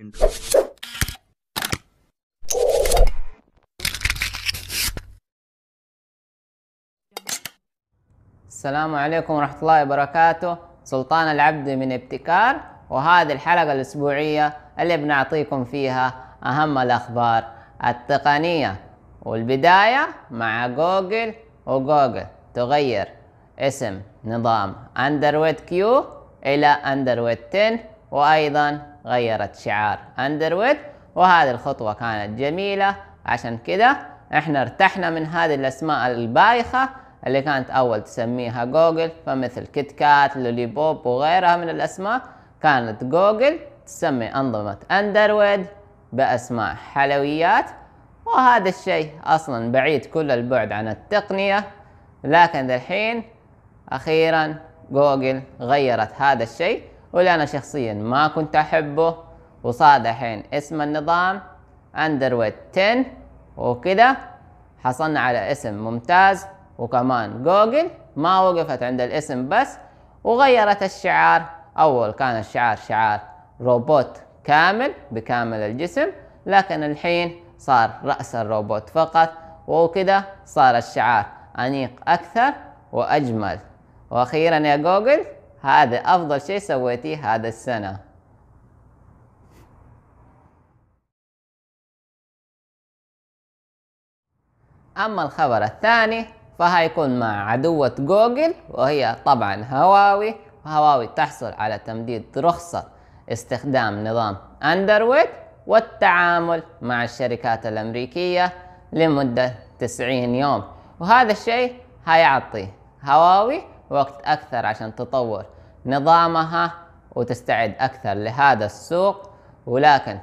السلام عليكم ورحمة الله وبركاته. سلطان العبد من ابتكار وهذه الحلقة الأسبوعية اللي بنعطيكم فيها أهم الأخبار التقنية. والبداية مع جوجل وجوجل تغير اسم نظام أندرويد كيو إلى أندرويد 10 وأيضا غيرت شعار أندرويد وهذه الخطوة كانت جميلة. عشان كده إحنا ارتحنا من هذه الأسماء البايخة اللي كانت أول تسميها جوجل. فمثل كيت كات لولي بوب وغيرها من الأسماء كانت جوجل تسمي أنظمة أندرويد بأسماء حلويات. وهذا الشيء أصلا بعيد كل البعد عن التقنية. لكن الحين أخيرا جوجل غيرت هذا الشيء. واللي أنا شخصيا ما كنت أحبه وصار الحين اسم النظام أندرويد 10 وكده حصلنا على اسم ممتاز وكمان جوجل ما وقفت عند الاسم بس وغيرت الشعار. أول كان الشعار شعار روبوت كامل بكامل الجسم لكن الحين صار رأس الروبوت فقط وكده صار الشعار أنيق أكثر وأجمل. وأخيرا يا جوجل هذا أفضل شيء سويتيه هذا السنة. أما الخبر الثاني فهيكون مع عدوة جوجل وهي طبعا هواوي هواوي تحصل على تمديد رخصة استخدام نظام أندرويد والتعامل مع الشركات الأمريكية لمدة 90 يوم. وهذا الشيء هيعطي هواوي وقت أكثر عشان تطور نظامها وتستعد أكثر لهذا السوق. ولكن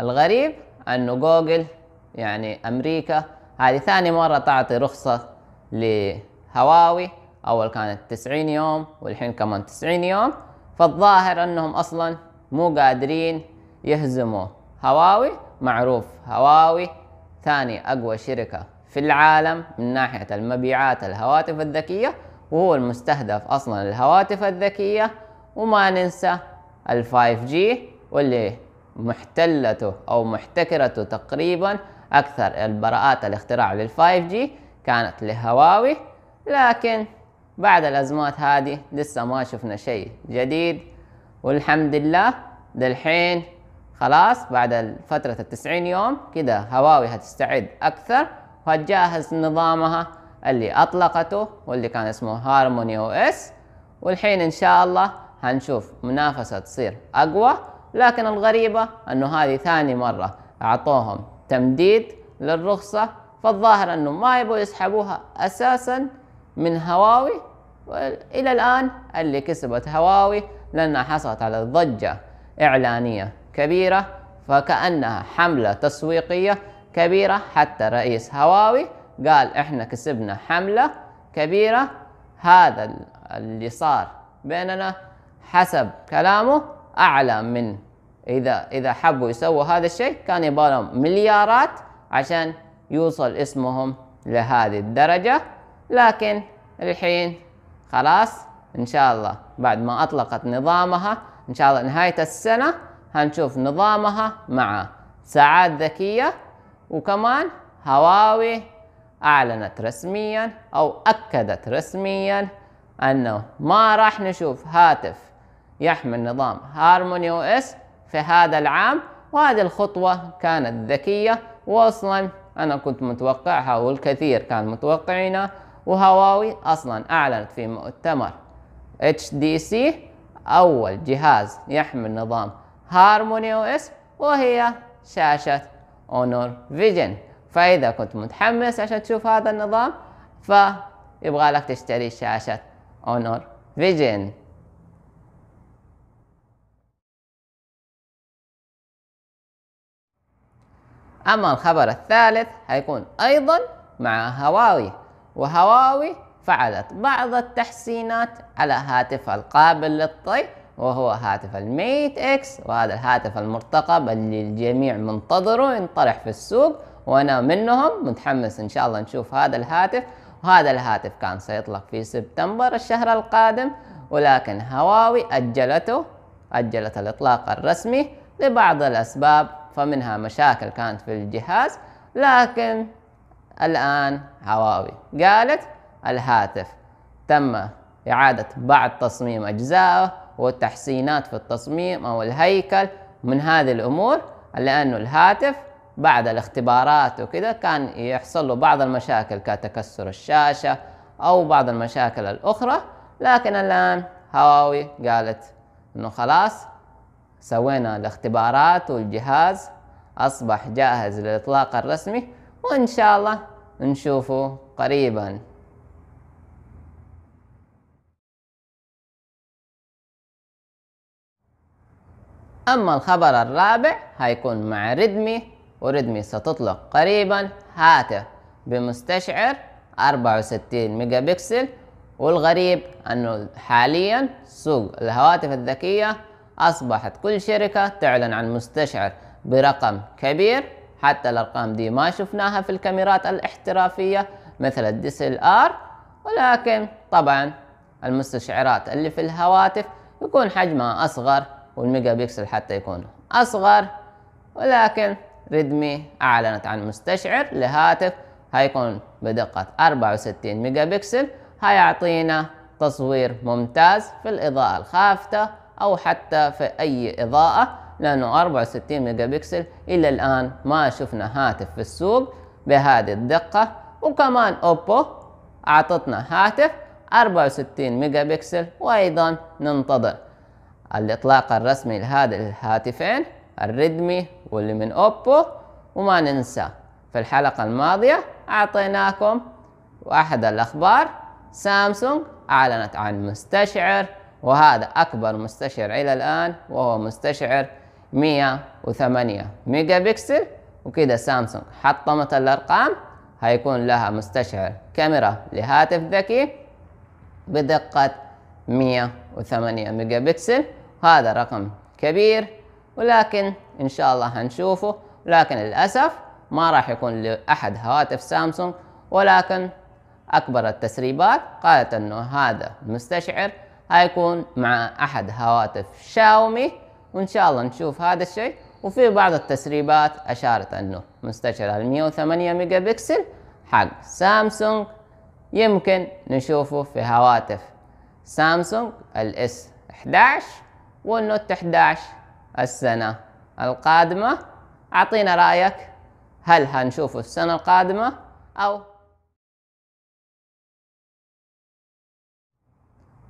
الغريب أنه جوجل يعني أمريكا هذه ثاني مرة تعطي رخصة لهواوي. أول كانت 90 يوم والحين كمان 90 يوم. فالظاهر أنهم أصلا مو قادرين يهزموا هواوي. معروف هواوي ثاني أقوى شركة في العالم من ناحية المبيعات الهواتف الذكية. وهو المستهدف أصلا الهواتف الذكية وما ننسى ال 5G واللي محتلته أو محتكرته تقريبا أكثر البراءات الاختراع لل 5G كانت لهواوي. لكن بعد الأزمات هذه لسه ما شفنا شيء جديد. والحمد لله دالحين خلاص بعد فترة التسعين يوم كده هواوي هتستعد أكثر وهتجهز نظامها اللي أطلقته واللي كان اسمه هارموني أو إس. والحين إن شاء الله هنشوف منافسة تصير أقوى لكن الغريبة أنه هذه ثاني مرة أعطوهم تمديد للرخصة فالظاهر أنه ما يبغوا يسحبوها أساسا من هواوي. وإلى الآن اللي كسبت هواوي لأنها حصلت على ضجة إعلانية كبيرة فكأنها حملة تسويقية كبيرة حتى رئيس هواوي قال إحنا كسبنا حملة كبيرة هذا اللي صار بيننا حسب كلامه أعلى من إذا إذا حبوا يسووا هذا الشيء كان يبغى لهم مليارات عشان يوصل اسمهم لهذه الدرجة. لكن الحين خلاص إن شاء الله بعد ما أطلقت نظامها إن شاء الله نهاية السنة هنشوف نظامها مع ساعات ذكية وكمان هواوي أعلنت رسميا أو أكدت رسميا أنه ما راح نشوف هاتف يحمل نظام Harmony OS في هذا العام وهذه الخطوة كانت ذكية. واصلا أنا كنت متوقعها والكثير كان متوقعينها وهواوي أصلا أعلنت في مؤتمر HDC أول جهاز يحمل نظام Harmony OS وهي شاشة Honor Vision فإذا كنت متحمس عشان تشوف هذا النظام فيبغى لك تشتري شاشة Honor Vision. أما الخبر الثالث هيكون أيضا مع هواوي وهواوي فعلت بعض التحسينات على هاتفها القابل للطي وهو هاتف ال Mate X وهذا الهاتف المرتقب اللي الجميع منتظره ينطرح في السوق. وأنا منهم متحمس إن شاء الله نشوف هذا الهاتف. وهذا الهاتف كان سيطلق في سبتمبر الشهر القادم ولكن هواوي أجلته أجلت الإطلاق الرسمي لبعض الأسباب فمنها مشاكل كانت في الجهاز لكن الآن هواوي. قالت الهاتف تم إعادة بعض تصميم أجزائه والتحسينات في التصميم أو الهيكل من هذه الأمور لأنه الهاتف بعد الاختبارات وكذا كان يحصل له بعض المشاكل كتكسر الشاشة أو بعض المشاكل الأخرى لكن الآن هواوي قالت إنه خلاص سوينا الاختبارات والجهاز أصبح جاهز للإطلاق الرسمي وإن شاء الله نشوفه قريبا. أما الخبر الرابع هيكون مع ريدمي وريدمي ستطلق قريبا هاتف بمستشعر 64 ميجا بكسل والغريب أنه حاليا سوق الهواتف الذكية أصبحت كل شركة تعلن عن مستشعر برقم كبير حتى الأرقام دي ما شفناها في الكاميرات الاحترافية مثل ال DSLR ولكن طبعا المستشعرات اللي في الهواتف يكون حجمها أصغر والميجا بكسل حتى يكون أصغر ولكن ريدمي أعلنت عن مستشعر لهاتف هيكون بدقة 64 ميجا بكسل هيعطينا تصوير ممتاز في الإضاءة الخافتة أو حتى في أي إضاءة لأنه 64 ميجا بكسل إلى الآن ما شفنا هاتف في السوق بهذه الدقة. وكمان أوبو أعطتنا هاتف 64 ميجا بكسل وأيضا ننتظر الإطلاق الرسمي لهذه الهاتفين. الريدمي واللي من أوبو وما ننسى. في الحلقة الماضية أعطيناكم واحد الأخبار سامسونج أعلنت عن مستشعر وهذا أكبر مستشعر إلى الآن وهو مستشعر 108 ميجا بكسل وكده سامسونج حطمت الأرقام هيكون لها مستشعر كاميرا لهاتف ذكي بدقة 108 ميجا بكسل هذا رقم كبير ولكن إن شاء الله هنشوفه. لكن للأسف ما راح يكون لأحد هواتف سامسونج ولكن أكبر التسريبات قالت أنه هذا المستشعر هيكون مع أحد هواتف شاومي. وإن شاء الله نشوف هذا الشيء. وفي بعض التسريبات أشارت أنه مستشعر ال 108 ميجا بكسل حق سامسونج يمكن نشوفه في هواتف سامسونج ال S 11 وال Note 11 السنة القادمة. أعطينا رأيك. هل هنشوفه السنة القادمة أو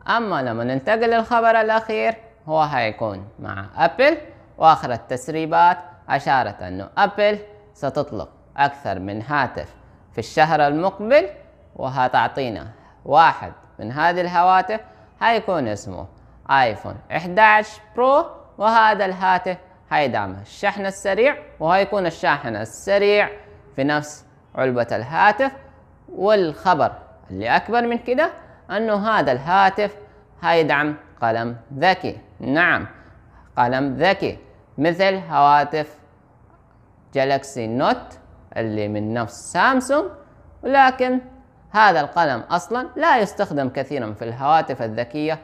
أما لما ننتقل للخبر الأخير هو هيكون مع أبل وآخر التسريبات أشارت أنه أبل ستطلق أكثر من هاتف في الشهر المقبل وهتعطينا واحد من هذه الهواتف. هيكون اسمه ايفون 11 Pro وهذا الهاتف هيدعم الشحن السريع وهيكون الشاحن السريع في نفس علبة الهاتف. والخبر اللي أكبر من كده أنه هذا الهاتف هيدعم قلم ذكي. نعم قلم ذكي. مثل هواتف جالكسي نوت اللي من نفس سامسونج ولكن هذا القلم أصلا لا يستخدم كثيرا في الهواتف الذكية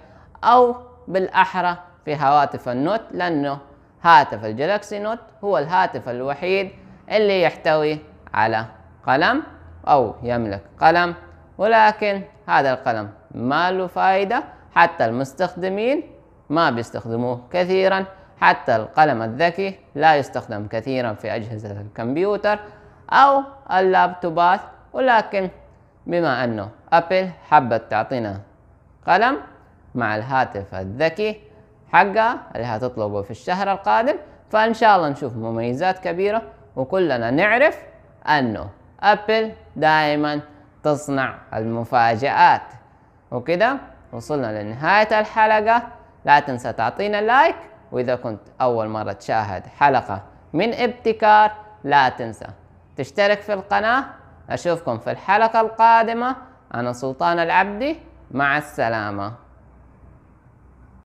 أو بالأحرى في هواتف النوت لأنه هاتف الجلاكسي نوت هو الهاتف الوحيد اللي يحتوي على قلم أو يملك قلم. ولكن هذا القلم ما له فائدة حتى المستخدمين ما بيستخدموه كثيرا. حتى القلم الذكي لا يستخدم كثيرا في أجهزة الكمبيوتر أو اللابتوبات. ولكن بما أنه أبل حبت تعطينا قلم مع الهاتف الذكي حقها اللي هتطلبه في الشهر القادم. فإن شاء الله نشوف مميزات كبيرة وكلنا نعرف أنه أبل دائما تصنع المفاجآت. وكده وصلنا لنهاية الحلقة. لا تنسى تعطينا لايك وإذا كنت أول مرة تشاهد حلقة من ابتكار لا تنسى تشترك في القناة. أشوفكم في الحلقة القادمة. أنا سلطان العبدي مع السلامة.